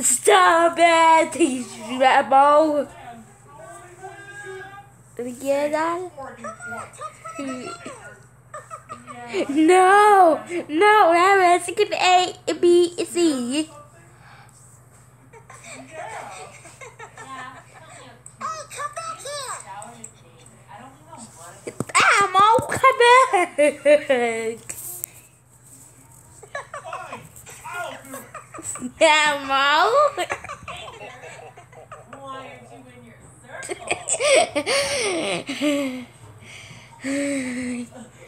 Stop it! He's rebel! Yeah, that? no! No! I was good A, B, C. Ah, Mom, come back! Yeah, Mom. Why are you in your circle?